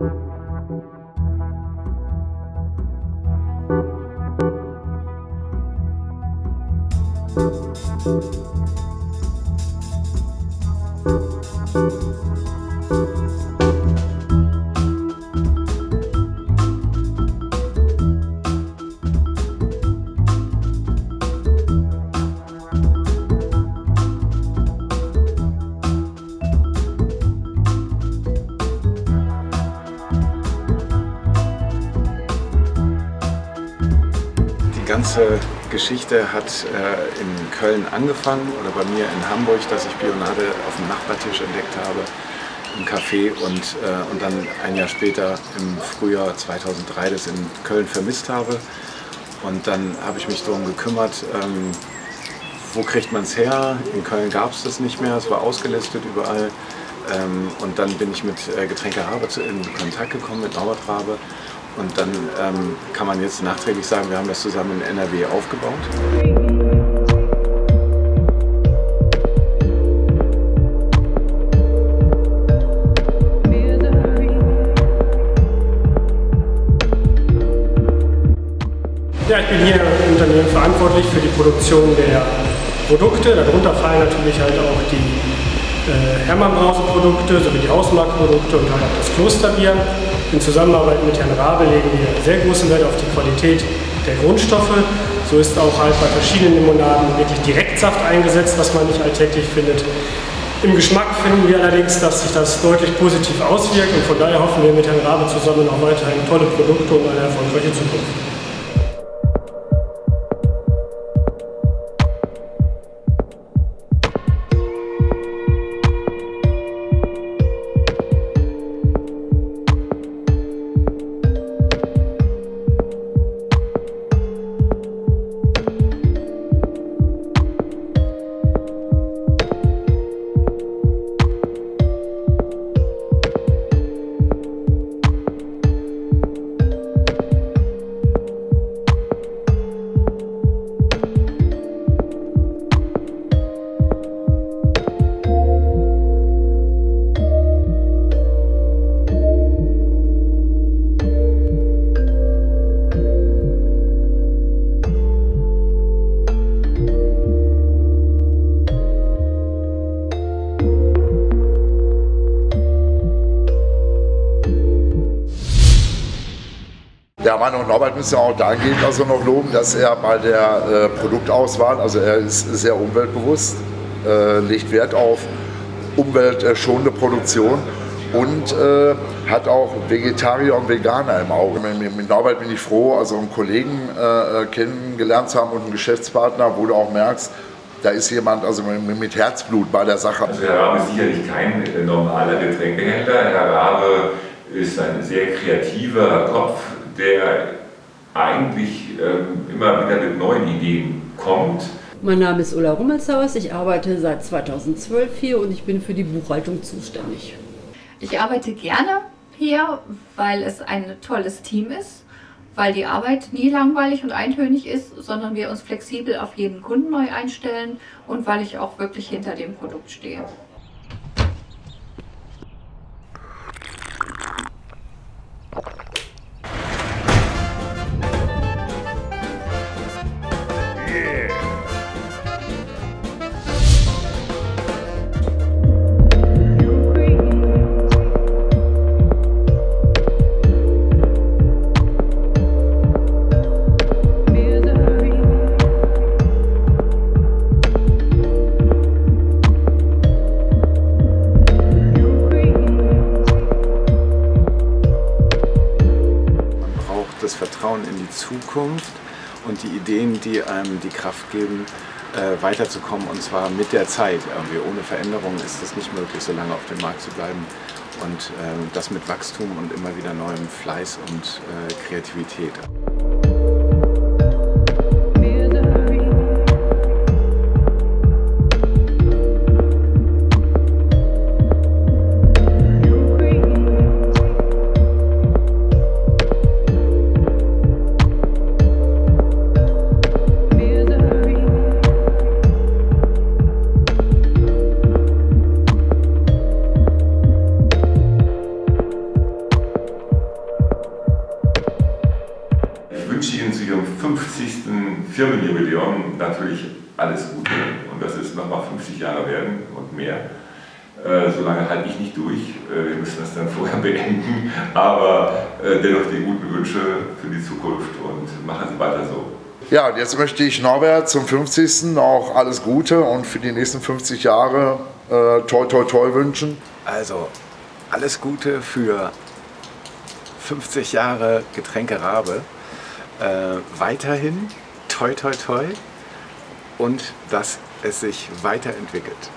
Die ganze Geschichte hat äh, in Köln angefangen oder bei mir in Hamburg, dass ich Bionade auf dem Nachbartisch entdeckt habe im Café und, äh, und dann ein Jahr später im Frühjahr 2003 das in Köln vermisst habe. Und dann habe ich mich darum gekümmert, ähm, wo kriegt man es her? In Köln gab es das nicht mehr, es war ausgelistet überall. Ähm, und dann bin ich mit äh, Getränke Rabe zu, in Kontakt gekommen, mit Norbert Rabe. Und dann ähm, kann man jetzt nachträglich sagen, wir haben das zusammen in NRW aufgebaut. Ja, ich bin hier im Unternehmen verantwortlich für die Produktion der Produkte. Darunter fallen natürlich halt auch die äh, Hermann-Brause-Produkte sowie die Hausmarktprodukte und halt auch das Klosterbier. In Zusammenarbeit mit Herrn Rabe legen wir sehr großen Wert auf die Qualität der Grundstoffe. So ist auch halt bei verschiedenen Limonaden wirklich Direktsaft eingesetzt, was man nicht alltäglich findet. Im Geschmack finden wir allerdings, dass sich das deutlich positiv auswirkt und von daher hoffen wir mit Herrn Rabe zusammen auch weiterhin tolle Produkte und eine erfolgreiche Zukunft. Ja, Mann und Norbert müssen auch dahingehend also noch loben, dass er bei der äh, Produktauswahl, also er ist sehr umweltbewusst, äh, legt Wert auf umweltschonende Produktion und äh, hat auch Vegetarier und Veganer im Auge. Mit, mit Norbert bin ich froh, also einen Kollegen äh, kennengelernt zu haben und einen Geschäftspartner, wo du auch merkst, da ist jemand also mit, mit Herzblut bei der Sache. Also Herr Rabe ist sicherlich kein äh, normaler Getränkehändler. Herr Rabe ist ein sehr kreativer Kopf, der eigentlich ähm, immer wieder mit neuen Ideen kommt. Mein Name ist Ulla Rummelshaus, ich arbeite seit 2012 hier und ich bin für die Buchhaltung zuständig. Ich arbeite gerne hier, weil es ein tolles Team ist, weil die Arbeit nie langweilig und eintönig ist, sondern wir uns flexibel auf jeden Kunden neu einstellen und weil ich auch wirklich hinter dem Produkt stehe. Das Vertrauen in die Zukunft und die Ideen, die einem die Kraft geben, äh, weiterzukommen und zwar mit der Zeit. Irgendwie ohne Veränderung ist es nicht möglich, so lange auf dem Markt zu bleiben. Und ähm, das mit Wachstum und immer wieder neuem Fleiß und äh, Kreativität. Firmenjubiläum natürlich alles Gute. Und das ist nochmal 50 Jahre werden und mehr. Äh, solange halte ich nicht durch. Äh, wir müssen das dann vorher beenden. Aber äh, dennoch die guten Wünsche für die Zukunft und machen Sie weiter so. Ja, und jetzt möchte ich Norbert zum 50. auch alles Gute und für die nächsten 50 Jahre äh, toi toi toi wünschen. Also alles Gute für 50 Jahre Getränke Rabe. Äh, weiterhin toi toi toi und dass es sich weiterentwickelt.